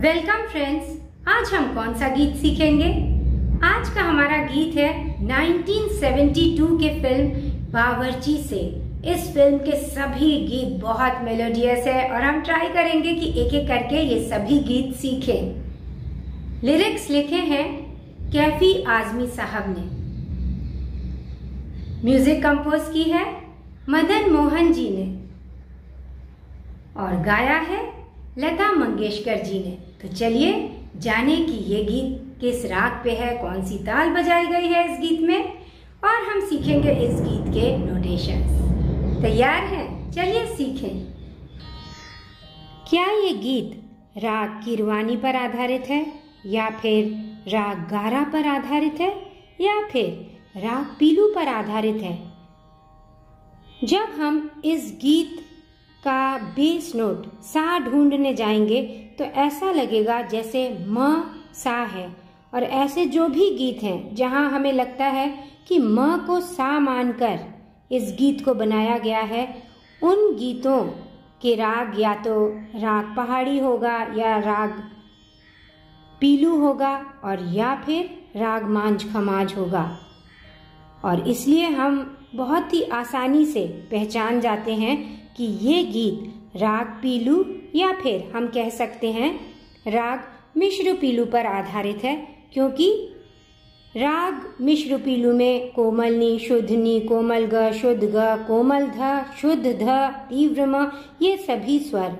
Welcome friends, आज हम कौन सा गीत सीखेंगे? आज का हमारा गीत है 1972 के फ़िल्म बावर्ची से। इस फ़िल्म के सभी गीत बहुत मेलोडियस है और हम ट्राई करेंगे कि एक एक करके ये सभी गीत सीखें। लिरिक्स लिखे हैं कैफी आजमी साहब ने। म्यूज़िक कंपोज की है मदन मोहन जी ने। और गाया है लता मंगेशकर जी ने। तो चलिए, जाने कि ये गीत किस राग पे है, कौन सी ताल बजाई गई है इस गीत में, और हम सीखेंगे इस गीत के नोटेशन तैयार हैं? चलिए सीखें। क्या ये गीत राग किरवानी पर आधारित है, या फिर राग गारा पर आधारित है, या फिर राग पीलू पर आधारित है? जब हम इस गीत का बेस नोट सा ढूँढने जाएँगे तो ऐसा लगेगा जैसे म सा है। और ऐसे जो भी गीत हैं, जहाँ हमें लगता है कि म को सा मानकर इस गीत को बनाया गया है, उन गीतों के राग या तो राग पहाड़ी होगा या राग पीलू होगा, और या फिर राग मांझ खमाज होगा। और इसलिए हम बहुत ही आसानी से पहचान जाते हैं कि ये गीत राग पीलू या फिर हम कह सकते हैं राग मिश्र पीलू पर आधारित है, क्योंकि राग मिश्र पीलू में कोमलनी शुद्धनी कोमल ग, शुद्ध ग, कोमल ध, शुद्ध ध, तीव्र म, ये सभी स्वर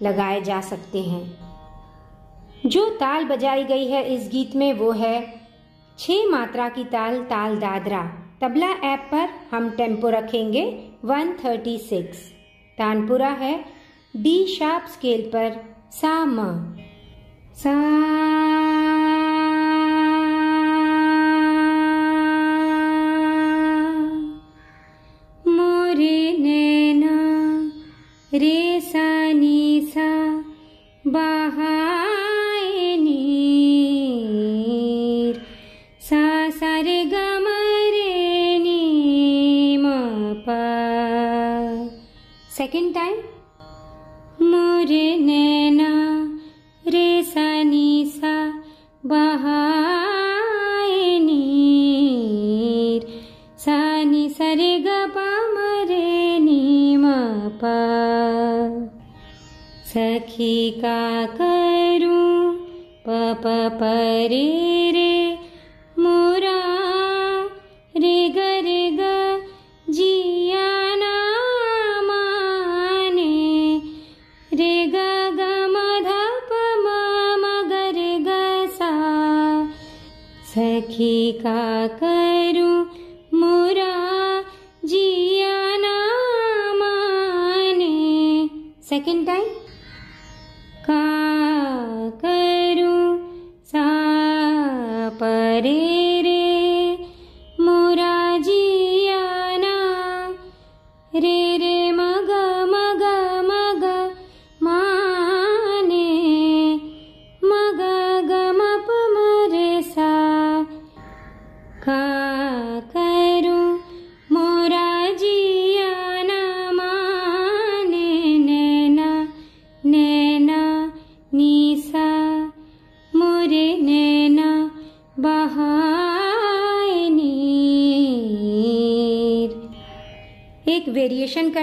लगाए जा सकते हैं। जो ताल बजाई गई है इस गीत में वो है छह मात्रा की ताल ताल दादरा। तबला ऐप पर हम टेंपो रखेंगे 136 तानपुरा है। डी शार्प स्केल पर सा म सा सखी का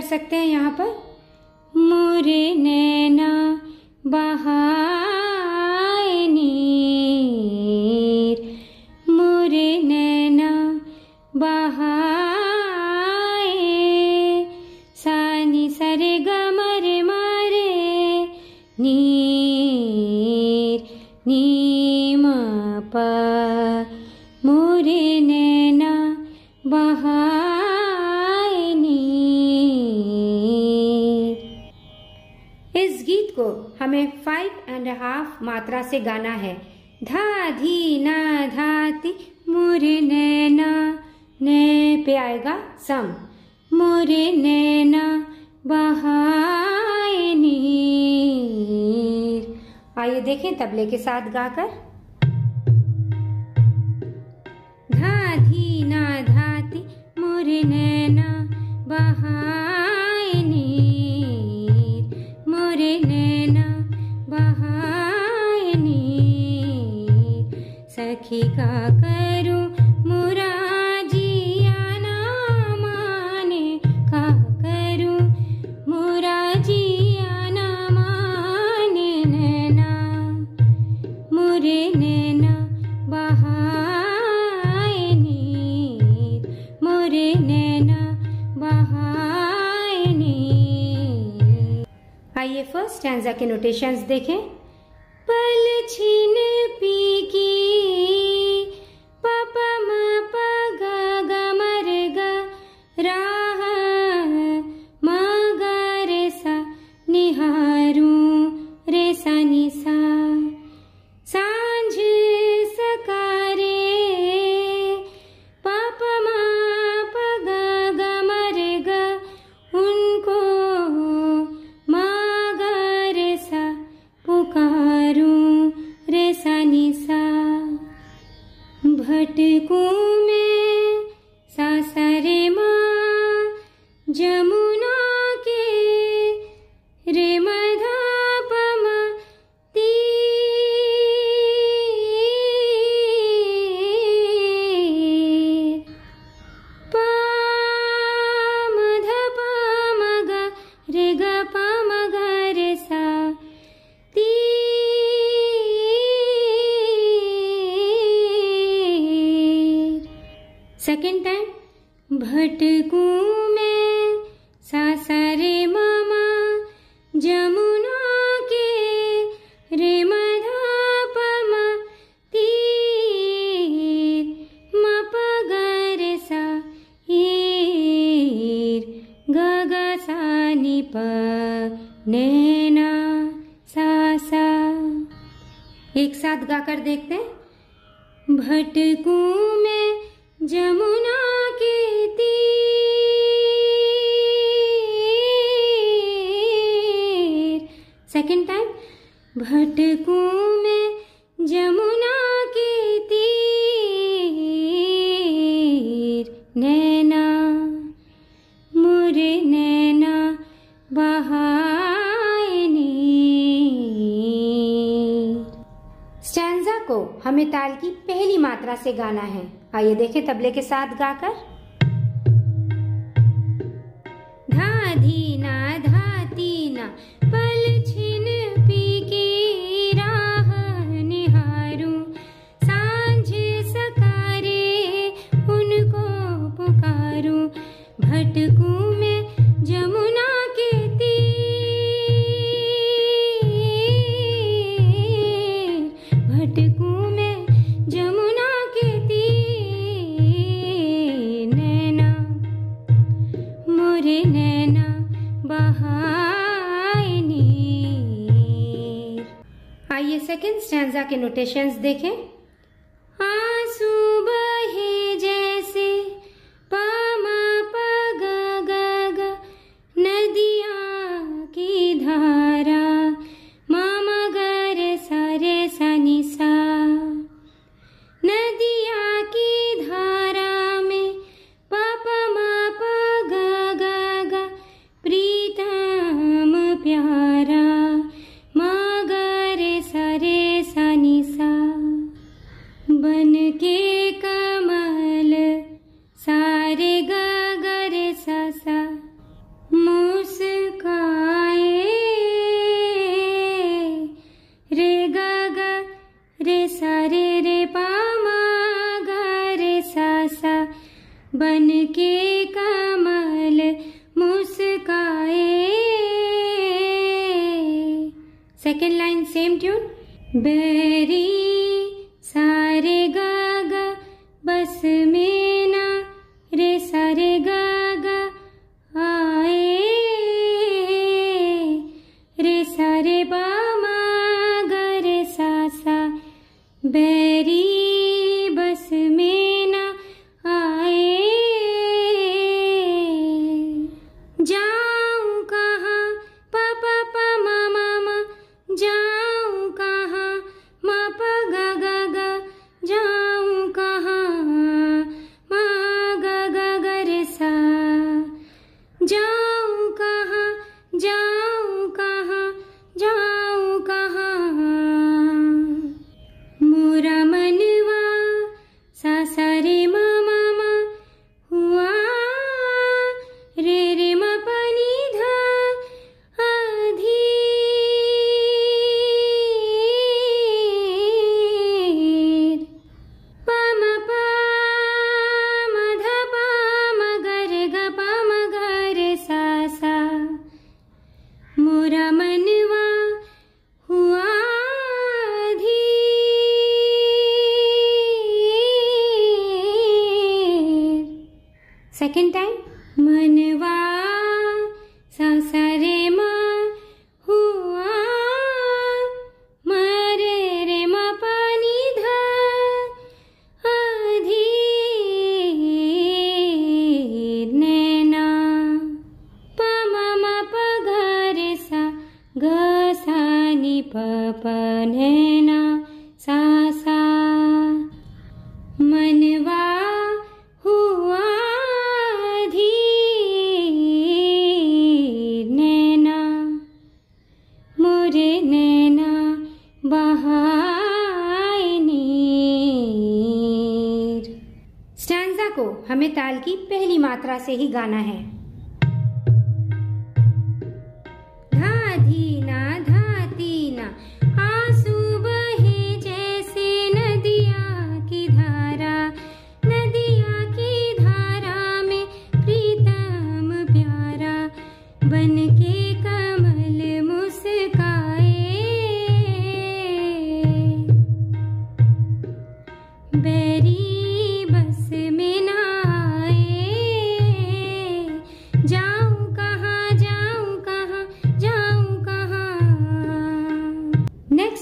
सकते हैं यहाँ पर? मोरे नैना बहाए हमें फाइव एंड हाफ़ मात्रा से गाना है। धा, धी, ना धाती मोरे नैना ने पे आएगा सम मोरे नैना बहाए, नीर। आइए देखें तबले के साथ गाकर। धा, धी, ना धाती मुर नैना बहाए यनी सखि का कर स्टैंजा के नोटेशंस देखें। पल छीन पी की घाट को भटकू मैं सासा रे मामा जमुना के रे मधापमा तीर मपगर सा ईर गग सा निप नैना सासा। एक साथ गाकर देखते हैं। भटकू मैं जमुना भटकू मैं जमुना के तीर, नैना, मुर नैना बहाने को हमें ताल की पहली मात्रा से गाना है। आइए देखें तबले के साथ गाकर। अज्जा के नोटेशंस देखें। बन के कमल मुस्काए। सेकेंड लाइन सेम ट्यून बेरी सारे गागा, बस में ना रे सारे गागा आए। रे सारे बामा, गे सा सा। बेरी मोरे नैना बहाए पनैना सा सा। मनवा हुआ धीर नैना मोरे नैना बहाए नीर स्टैंजा को हमें ताल की पहली मात्रा से ही गाना है।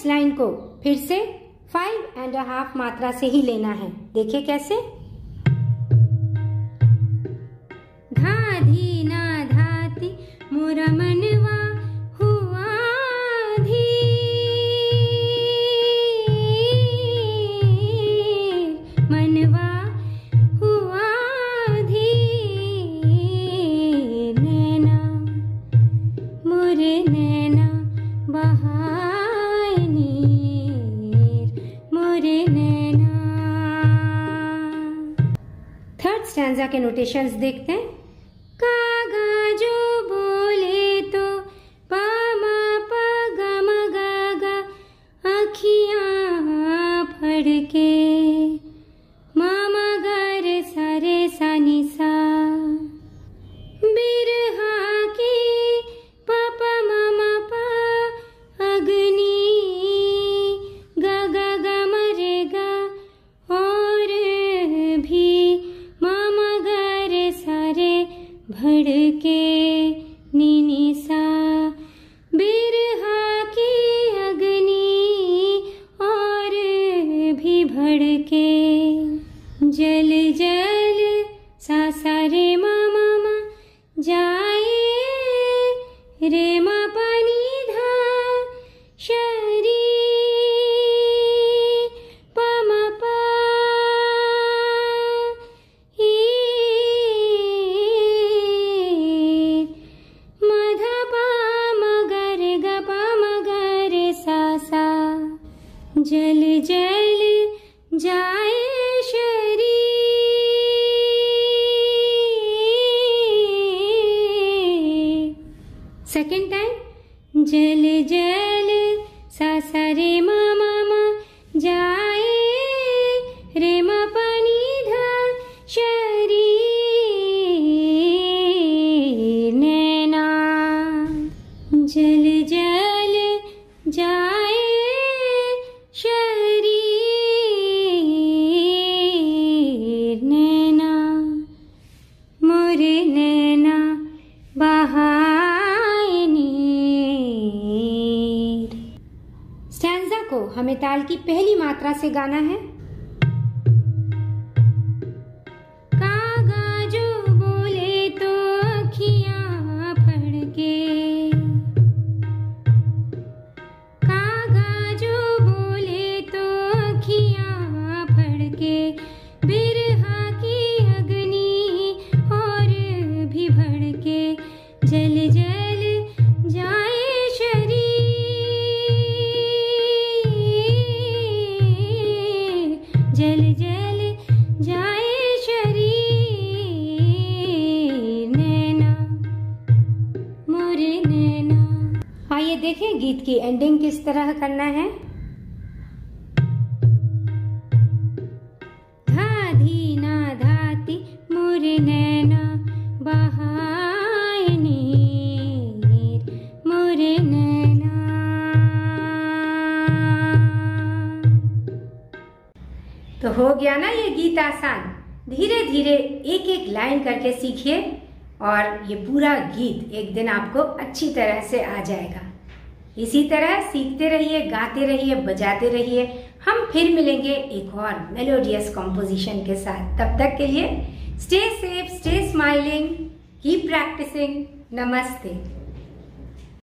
लाइन को फिर से फाइव एंड हाफ़ मात्रा से ही लेना है। देखिए कैसे? धा धीना धाती मोरा मनवा के नोटेशंस देखते हैं। जल जल सा हमें ताल की पहली मात्रा से गाना है। गीत की एंडिंग किस तरह करना है? धा धीना धाती मोरे नैना नैना। तो हो गया ना ये गीत आसान। धीरे धीरे एक एक लाइन करके सीखिए और ये पूरा गीत एक दिन आपको अच्छी तरह से आ जाएगा। इसी तरह सीखते रहिए, गाते रहिए, बजाते रहिए। हम फिर मिलेंगे एक और मेलोडियस कॉम्पोजिशन के साथ। तब तक के लिए stay safe stay smiling keep practicing नमस्ते।